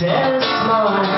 Says Monica